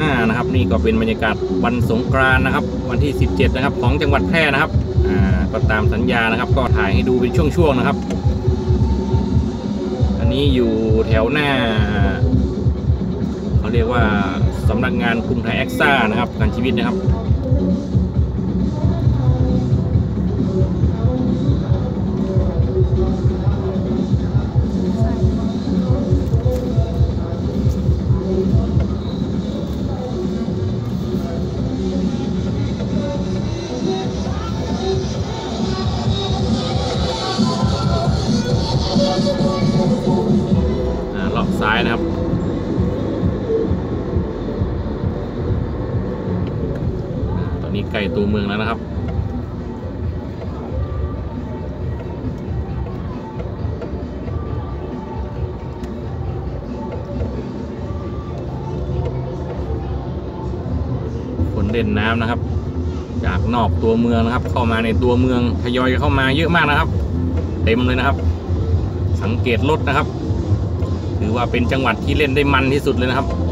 อ่านะครับนี่ก็เป็นบรรยากาศวันสงกรานนะครับ วันที่ 17 นะครับ ของจังหวัดแพร่นะครับอ่าก็ตามสัญญานะครับ ก็ถ่ายให้ดูเป็นช่วงๆนะครับ อันนี้อยู่แถวหน้าเขาเรียกว่าสำนักงานกรุงไทยแอคซ่านะครับการชีวิตนะครับายนะครับ ตอนนี้ใกล้ตัวเมืองแล้วนะครับคนเล่นน้ำนะครับ จากนอกตัวเมืองนะครับ เข้ามาในตัวเมืองทยอยเข้ามาเยอะมากนะครับ เต็มเลยนะครับ สังเกตรถนะครับ ถือว่าเป็นจังหวัดที่เล่นได้มันที่สุดเลยนะครับนะครับ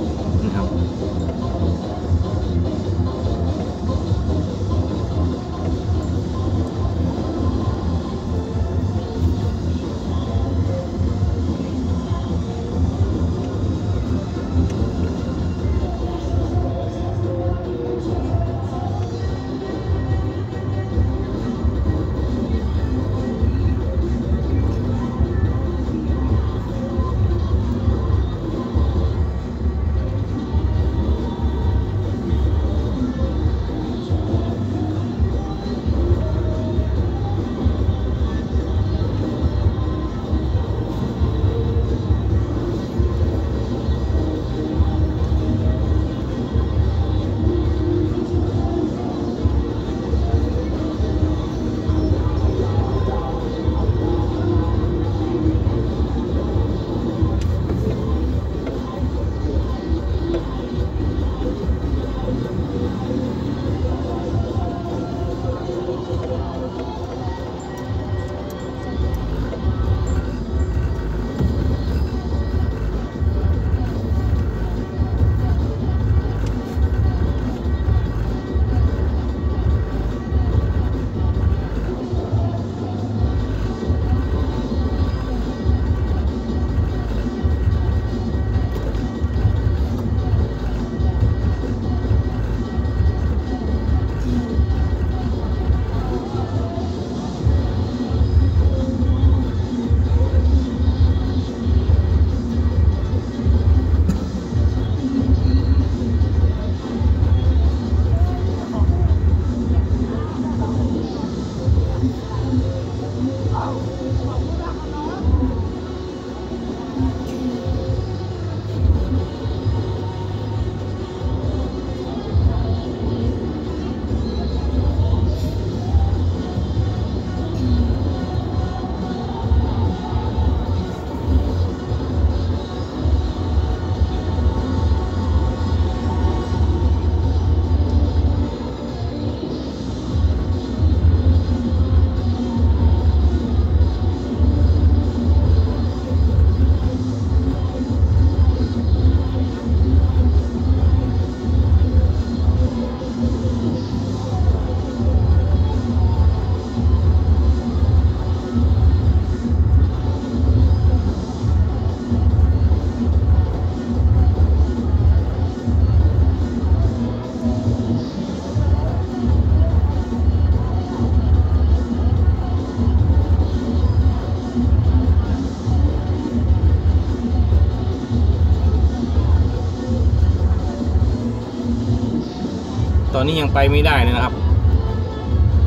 นี้ยังไปไม่ได้เลยนะครับ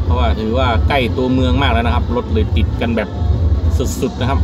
เพราะว่าถือว่าใกล้ตัวเมืองมากแล้วนะครับ รถเลยติดกันแบบสุดๆนะครับ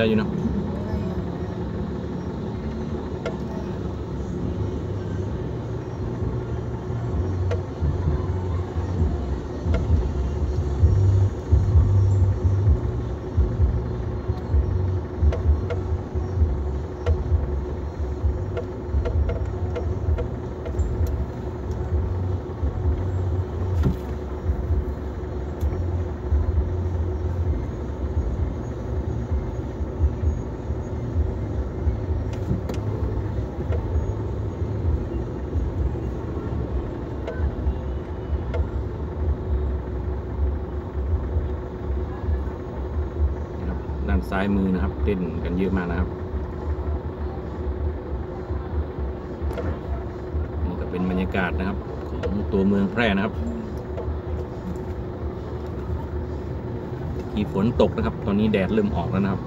I don't uh, know. ซ้ายมือนะครับ เต้นกันเยอะมากนะครับนี่ก็เป็นบรรยากาศนะครับ ของตัวเมืองแพร่นะครับที่ฝนตกนะครับ ตอนนี้แดดเริ่มออกแล้วนะครับ